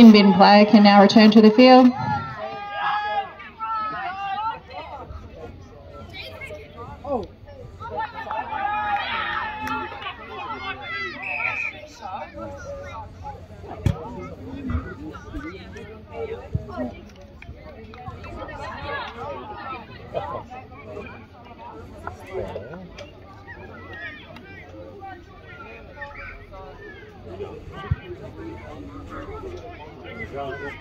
Sin bin player can now return to the field. Oh. Over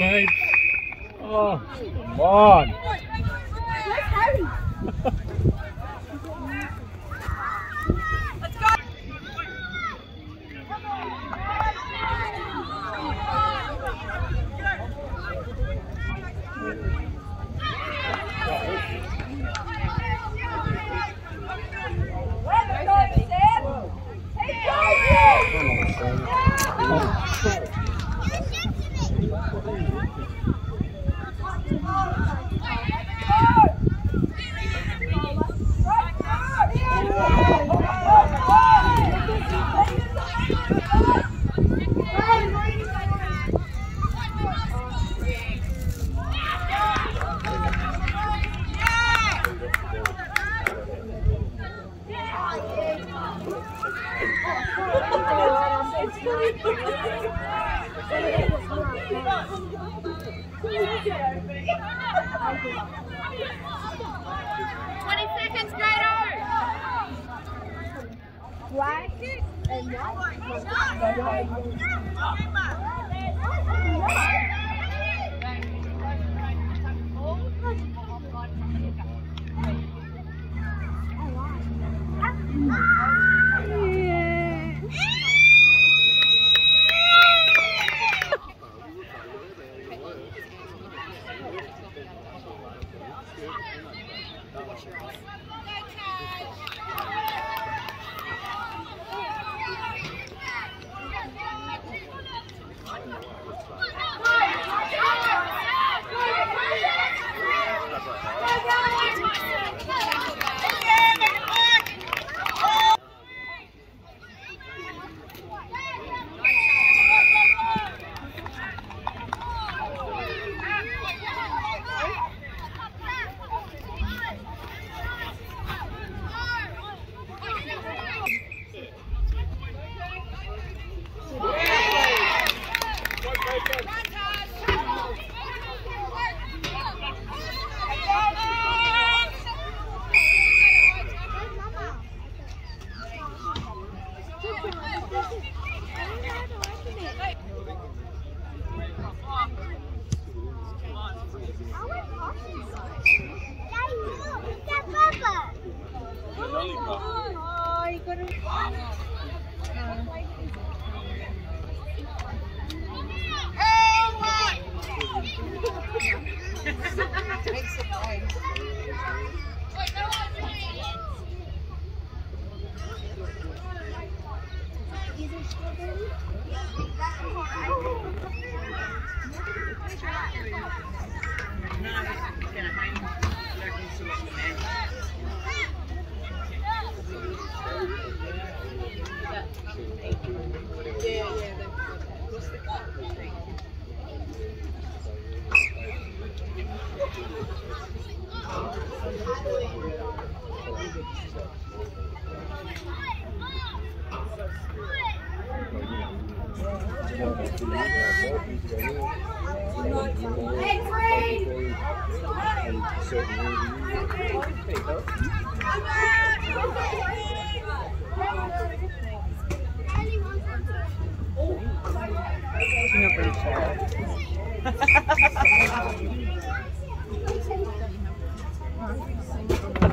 Offside. Oh, come on. 20 seconds, Gator! Right and right. Good catch.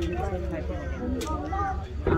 祝你生日快乐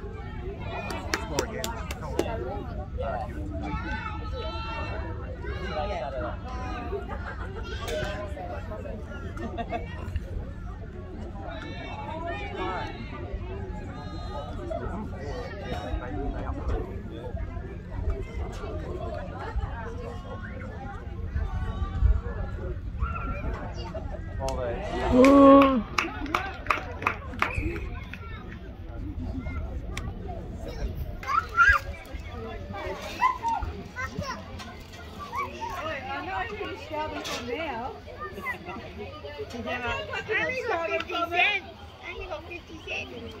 Score again. No. Uh, give it to me. All right. Cent. Only 50 cents. Only got 50 cents.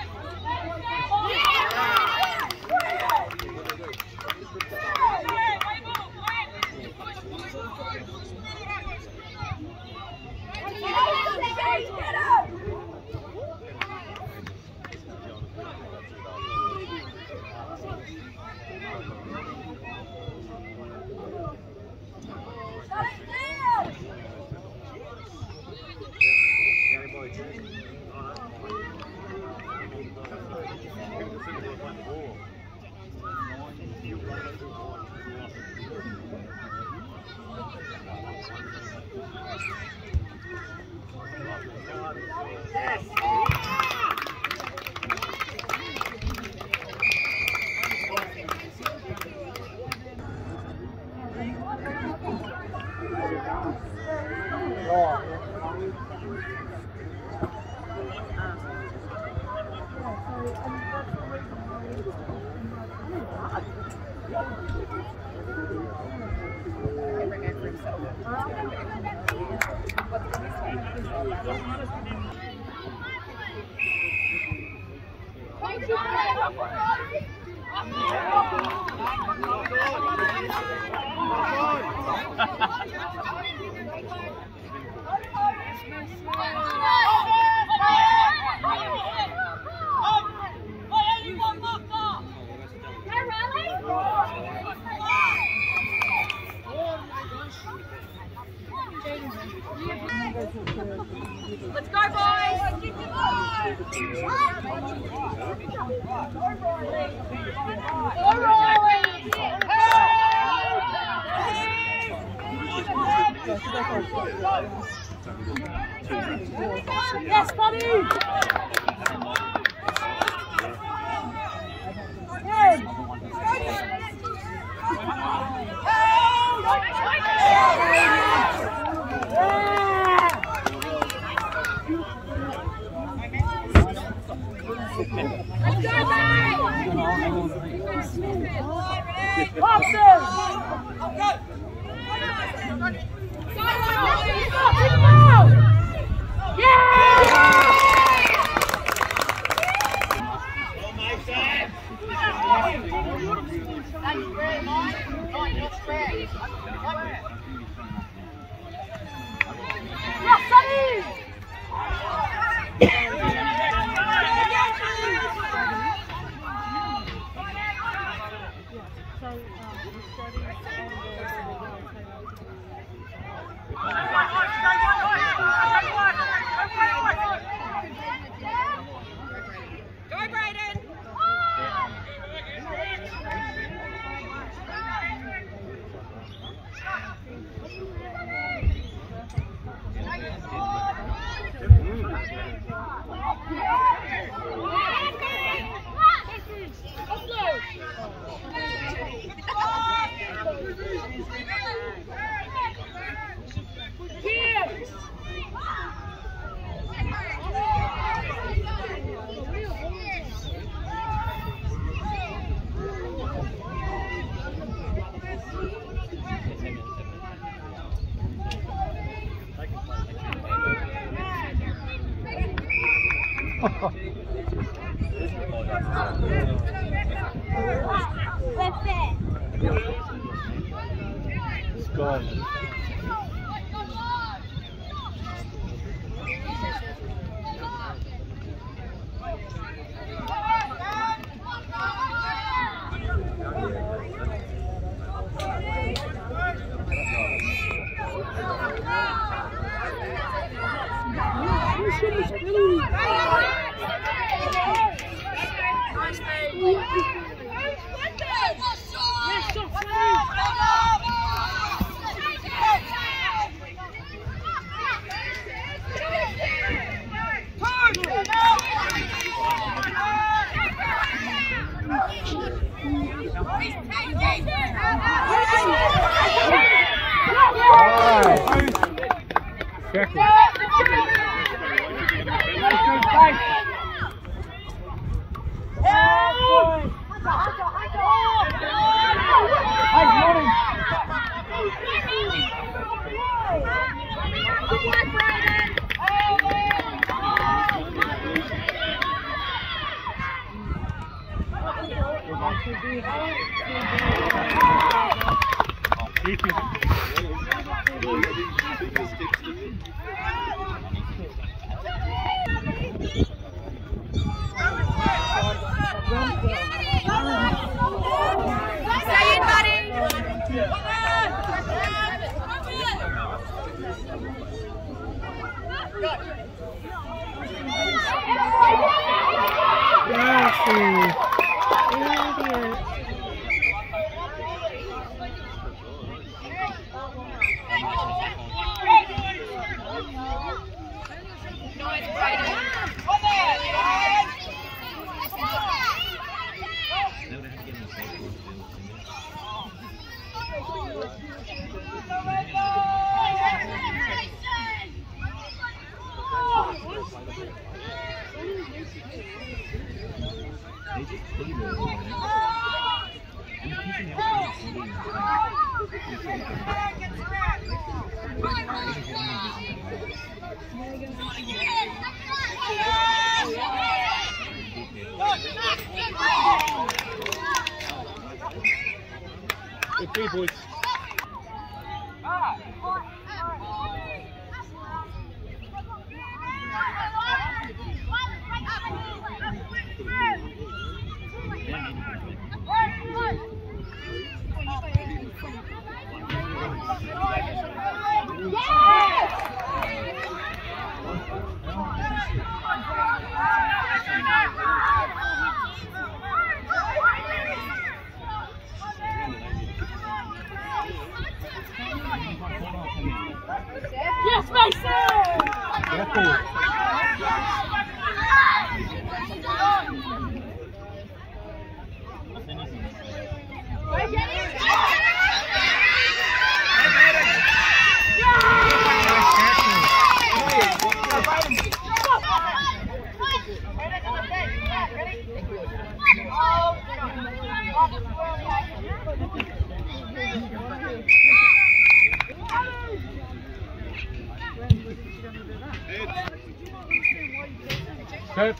Come on. Yes, buddy! Stay Kurt.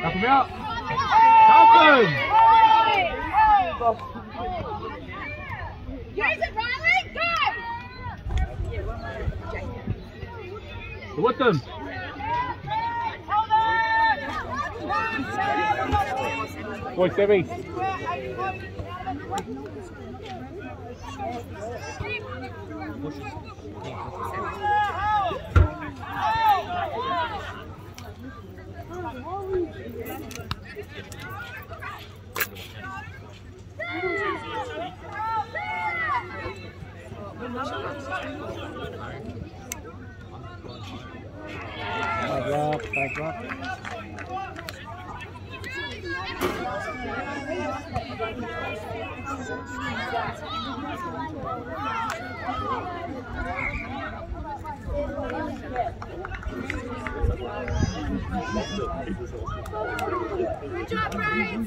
Knock him out. Falcon! Use it, Riley! Go! With them. Boy, Stevie. Você vem. Pagar, pagar. Good job, Brian!